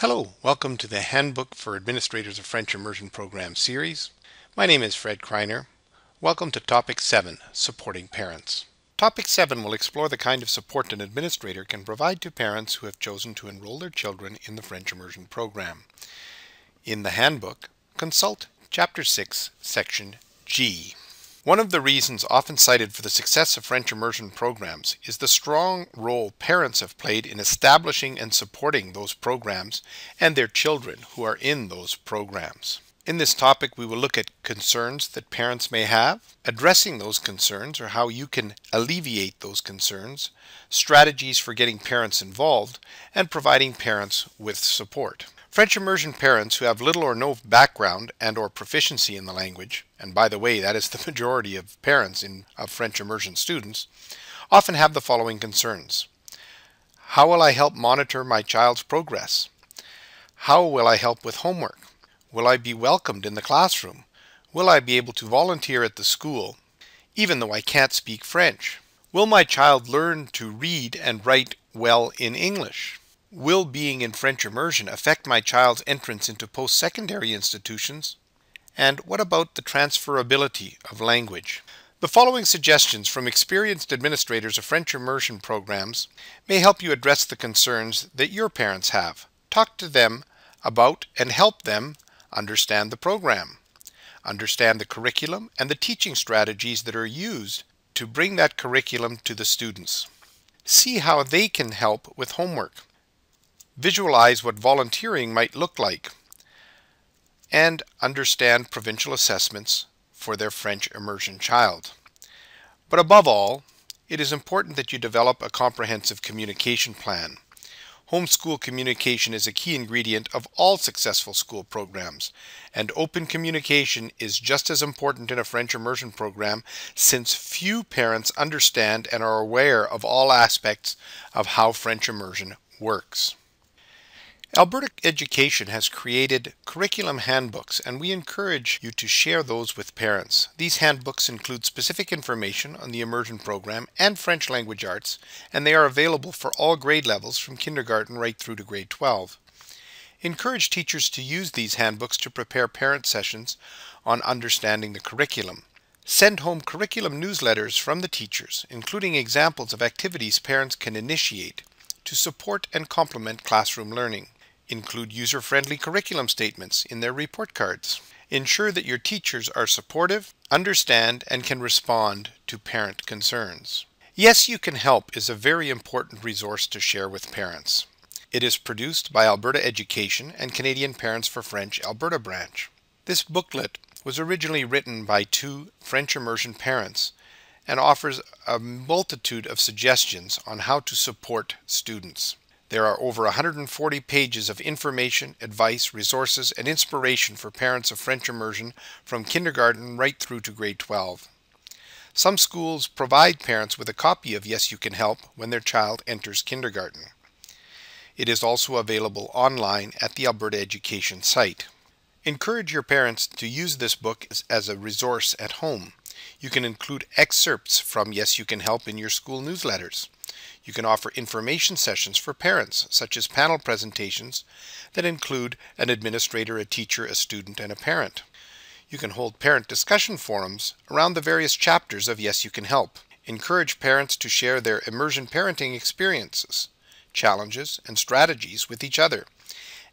Hello, welcome to the Handbook for Administrators of French Immersion Program series. My name is Fred Kreiner. Welcome to Topic 7, Supporting Parents. Topic 7 will explore the kind of support an administrator can provide to parents who have chosen to enroll their children in the French Immersion Program. In the handbook, consult Chapter 6, Section G. One of the reasons often cited for the success of French immersion programs is the strong role parents have played in establishing and supporting those programs and their children who are in those programs. In this topic, we will look at concerns that parents may have, addressing those concerns or how you can alleviate those concerns, strategies for getting parents involved, and providing parents with support. French immersion parents who have little or no background and or proficiency in the language, and by the way, that is the majority of parents in, of French immersion students, often have the following concerns. How will I help monitor my child's progress? How will I help with homework? Will I be welcomed in the classroom? Will I be able to volunteer at the school, even though I can't speak French? Will my child learn to read and write well in English? Will being in French immersion affect my child's entrance into post-secondary institutions? And what about the transferability of language? The following suggestions from experienced administrators of French immersion programs may help you address the concerns that your parents have. Talk to them about and help them understand the program, understand the curriculum and the teaching strategies that are used to bring that curriculum to the students. See how they can help with homework visualize what volunteering might look like, and understand provincial assessments for their French immersion child. But above all, it is important that you develop a comprehensive communication plan. Homeschool communication is a key ingredient of all successful school programs, and open communication is just as important in a French immersion program since few parents understand and are aware of all aspects of how French immersion works. Alberta Education has created curriculum handbooks and we encourage you to share those with parents. These handbooks include specific information on the immersion program and French language arts and they are available for all grade levels from kindergarten right through to grade 12. Encourage teachers to use these handbooks to prepare parent sessions on understanding the curriculum. Send home curriculum newsletters from the teachers, including examples of activities parents can initiate to support and complement classroom learning. Include user-friendly curriculum statements in their report cards. Ensure that your teachers are supportive, understand, and can respond to parent concerns. Yes You Can Help is a very important resource to share with parents. It is produced by Alberta Education and Canadian Parents for French Alberta branch. This booklet was originally written by two French immersion parents and offers a multitude of suggestions on how to support students. There are over 140 pages of information, advice, resources, and inspiration for parents of French immersion from kindergarten right through to grade 12. Some schools provide parents with a copy of Yes You Can Help when their child enters kindergarten. It is also available online at the Alberta Education site. Encourage your parents to use this book as a resource at home. You can include excerpts from Yes You Can Help in your school newsletters. You can offer information sessions for parents, such as panel presentations that include an administrator, a teacher, a student, and a parent. You can hold parent discussion forums around the various chapters of Yes You Can Help. Encourage parents to share their immersion parenting experiences, challenges, and strategies with each other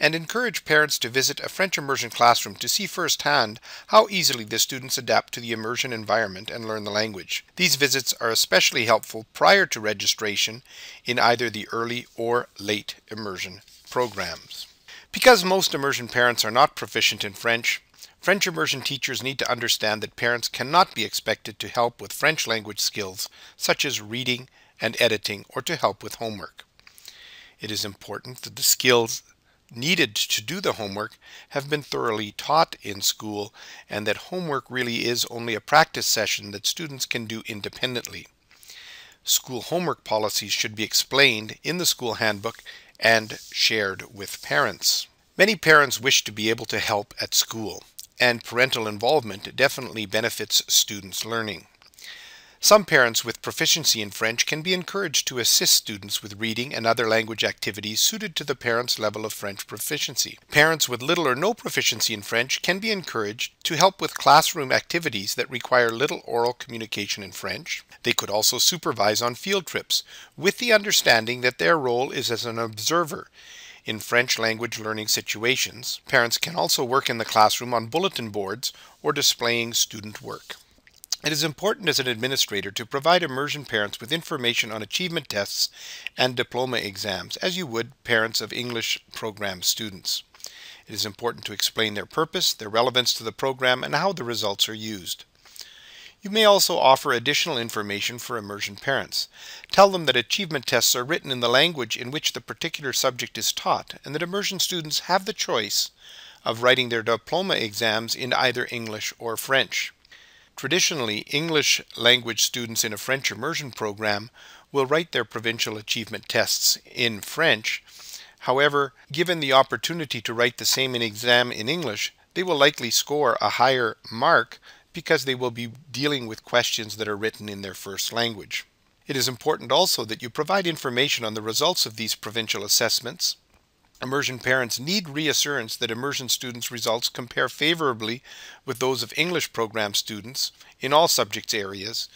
and encourage parents to visit a French immersion classroom to see firsthand how easily the students adapt to the immersion environment and learn the language. These visits are especially helpful prior to registration in either the early or late immersion programs. Because most immersion parents are not proficient in French, French immersion teachers need to understand that parents cannot be expected to help with French language skills such as reading and editing or to help with homework. It is important that the skills needed to do the homework have been thoroughly taught in school and that homework really is only a practice session that students can do independently. School homework policies should be explained in the school handbook and shared with parents. Many parents wish to be able to help at school, and parental involvement definitely benefits students' learning. Some parents with proficiency in French can be encouraged to assist students with reading and other language activities suited to the parent's level of French proficiency. Parents with little or no proficiency in French can be encouraged to help with classroom activities that require little oral communication in French. They could also supervise on field trips, with the understanding that their role is as an observer in French language learning situations. Parents can also work in the classroom on bulletin boards or displaying student work. It is important as an administrator to provide immersion parents with information on achievement tests and diploma exams, as you would parents of English program students. It is important to explain their purpose, their relevance to the program, and how the results are used. You may also offer additional information for immersion parents. Tell them that achievement tests are written in the language in which the particular subject is taught, and that immersion students have the choice of writing their diploma exams in either English or French. Traditionally, English language students in a French immersion program will write their provincial achievement tests in French. However, given the opportunity to write the same exam in English, they will likely score a higher mark because they will be dealing with questions that are written in their first language. It is important also that you provide information on the results of these provincial assessments Immersion parents need reassurance that immersion students' results compare favorably with those of English program students in all subjects areas,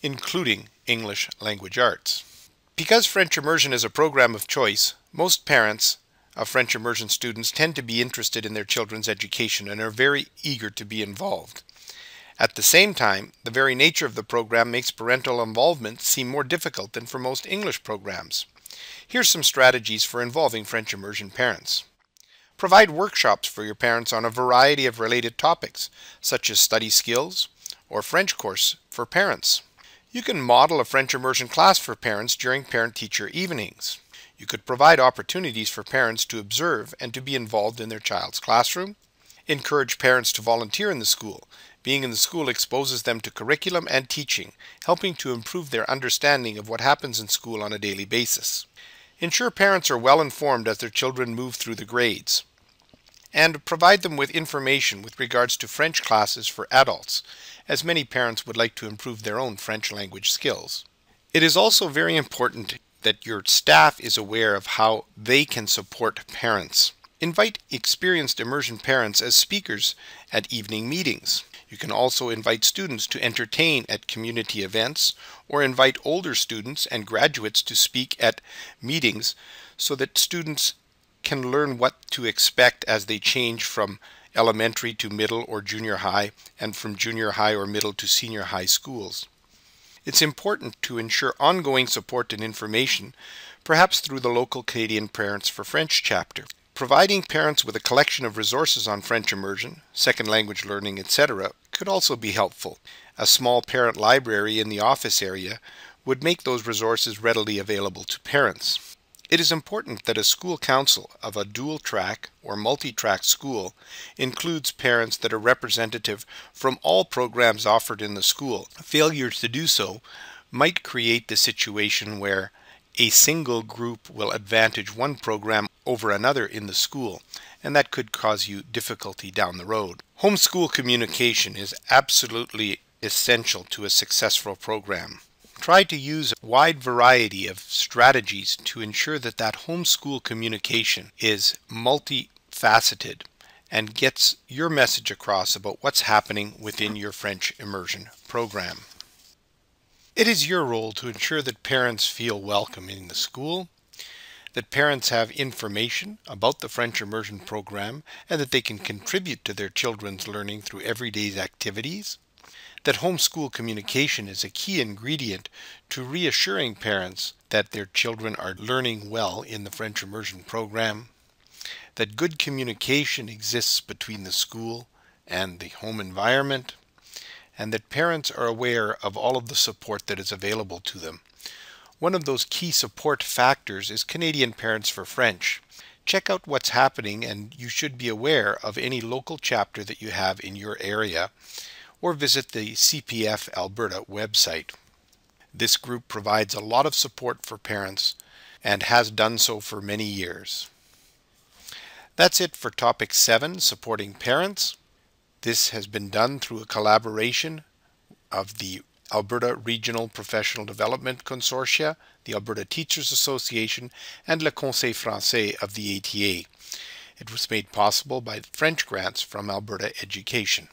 including English language arts. Because French immersion is a program of choice, most parents of French immersion students tend to be interested in their children's education and are very eager to be involved. At the same time, the very nature of the program makes parental involvement seem more difficult than for most English programs. Here's some strategies for involving French immersion parents. Provide workshops for your parents on a variety of related topics, such as study skills or French course for parents. You can model a French immersion class for parents during parent-teacher evenings. You could provide opportunities for parents to observe and to be involved in their child's classroom. Encourage parents to volunteer in the school. Being in the school exposes them to curriculum and teaching, helping to improve their understanding of what happens in school on a daily basis. Ensure parents are well informed as their children move through the grades. And provide them with information with regards to French classes for adults, as many parents would like to improve their own French language skills. It is also very important that your staff is aware of how they can support parents. Invite experienced immersion parents as speakers at evening meetings. You can also invite students to entertain at community events or invite older students and graduates to speak at meetings so that students can learn what to expect as they change from elementary to middle or junior high and from junior high or middle to senior high schools. It's important to ensure ongoing support and information, perhaps through the local Canadian Parents for French chapter. Providing parents with a collection of resources on French immersion, second language learning, etc. could also be helpful. A small parent library in the office area would make those resources readily available to parents. It is important that a school council of a dual track or multi-track school includes parents that are representative from all programs offered in the school. Failures to do so might create the situation where a single group will advantage one program over another in the school, and that could cause you difficulty down the road. Homeschool communication is absolutely essential to a successful program. Try to use a wide variety of strategies to ensure that that homeschool communication is multifaceted and gets your message across about what's happening within your French immersion program. It is your role to ensure that parents feel welcome in the school, that parents have information about the French immersion program and that they can contribute to their children's learning through everyday activities, that homeschool communication is a key ingredient to reassuring parents that their children are learning well in the French immersion program, that good communication exists between the school and the home environment, and that parents are aware of all of the support that is available to them. One of those key support factors is Canadian Parents for French. Check out what's happening and you should be aware of any local chapter that you have in your area or visit the CPF Alberta website. This group provides a lot of support for parents and has done so for many years. That's it for topic 7, supporting parents. This has been done through a collaboration of the Alberta Regional Professional Development Consortia, the Alberta Teachers Association, and Le Conseil Francais of the ATA. It was made possible by French grants from Alberta Education.